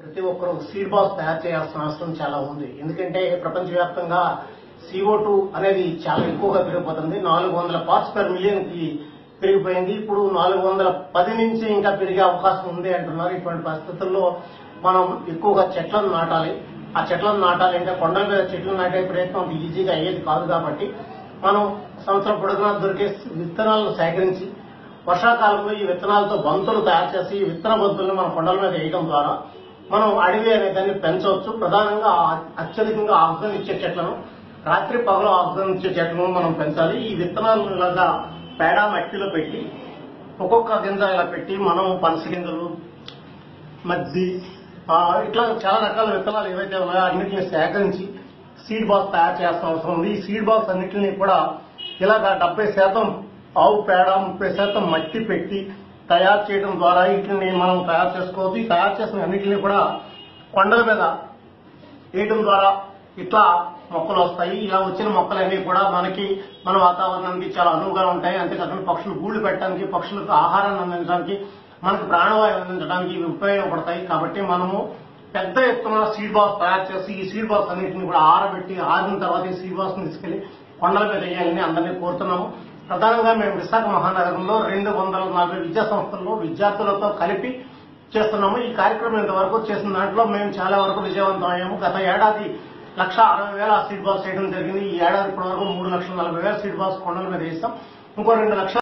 ప్రతి ఒక్కరూ seed balls తయారు చేయాల్సిన అవసరం చాలా ఉంది. ఎందుకంటే ప్రపంచవ్యాప్తంగా సిఓ టూ అనేది చాలా ఎక్కువగా పెరిగిపోతుంది. నాలుగు వందల పార్ట్స్ పర్ మిలియన్కి పెరిగిపోయింది. ఇప్పుడు నాలుగు వందల పది నుంచి ఇంకా పెరిగే అవకాశం ఉంది అంటున్నారు. ఇటువంటి పరిస్థితుల్లో మనం ఎక్కువగా చెట్లను నాటాలి. ఆ చెట్లను నాటాలి అంటే కొండల మీద చెట్లు నాటే ప్రయత్నం అంత ఈజీగా అయ్యేది కాదు కాబట్టి మనం సంవత్సరం పొడుగునా దొరికే విత్తనాలను సేకరించి వర్షాకాలంలో ఈ విత్తనాలతో బంతులు తయారు చేసి విత్తన బంతులను మన కొండల మీద వేయడం ద్వారా మనం అడవి అనే దాన్ని పెంచవచ్చు. ప్రధానంగా అత్యధికంగా ఆక్సిజన్ ఇచ్చే చెట్లను రాత్రి పగలు ఆక్సిజన్ ఇచ్చే చెట్లను మనం పెంచాలి. ఈ విత్తనాలు ఇలాగా పేడ మట్టిలో పెట్టి ఒక్కొక్క గింజ ఇలా పెట్టి మనం పనస గింజలు మజ్జి ఇట్లా చాలా రకాల విత్తనాలు ఏవైతే ఉన్నాయో అన్నింటిని సేకరించి సీడ్ బాక్స్ తయారు చేయాల్సిన అవసరం ఉంది. ఈ సీడ్ బాక్స్ అన్నింటినీ కూడా ఇలాగ డెబ్బై శాతం ఆవు పేడ ముప్పై శాతం మట్టి పెట్టి తయారు చేయడం ద్వారా వీటిని మనం తయారు చేసుకోవచ్చు. ఈ తయారు చేసిన అన్నిటిని కూడా కొండల మీద వేయడం ద్వారా ఇట్లా మొక్కలు వస్తాయి. ఇలా వచ్చిన మొక్కలన్నీ కూడా మనకి మన వాతావరణానికి చాలా అనువుగా ఉంటాయి. అంతేకాకుండా పక్షులు గూళ్ళు పెట్టడానికి పక్షులకు ఆహారాన్ని అందించడానికి మనకు ప్రాణవాయువు అందించడానికి ఇవి ఉపయోగపడతాయి. కాబట్టి మనము పెద్ద ఎత్తున సీడ్ బాక్స్ తయారు చేసి ఈ సీడ్ బాక్స్ అన్నింటిని కూడా ఆరబెట్టి ఆరిన తర్వాత ఈ సీడ్ బాక్స్ తీసుకెళ్ళి కొండల మీద వేయాలని అందరినీ కోరుతున్నాము. ప్రధానంగా మేము విశాఖ మహానగరంలో రెండు వందల నలభై విద్యా సంస్థల్లో విద్యార్థులతో కలిపి చేస్తున్నాము. ఈ కార్యక్రమం ఇంతవరకు చేసిన దాంట్లో మేము చాలా వరకు విజయవంతం అయ్యాము గత ఏడాది లక్ష అరవై వేల సీట్ బాల్స్ చేయడం జరిగింది. ఈ ఏడాది ఇప్పటి వరకు మూడు లక్షల నలభై వేల సీట్ బాల్స్ కొండల మీద వేస్తాం ఇంకో రెండు లక్షల